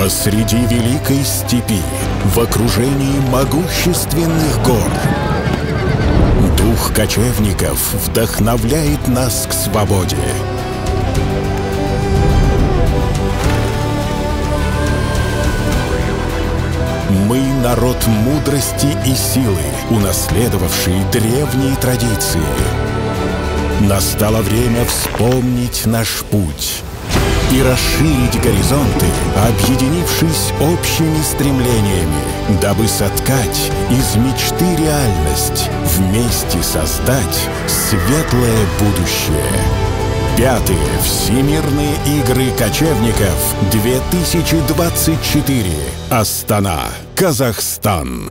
Посреди великой степи, в окружении могущественных гор, Дух кочевников вдохновляет нас к свободе. Мы народ мудрости и силы, унаследовавший древние традиции. Настало время вспомнить наш путь и расширить горизонты, объединившись общими стремлениями, дабы соткать из мечты реальность, вместе создать светлое будущее. Пятые Всемирные игры кочевников 2024. Астана, Казахстан.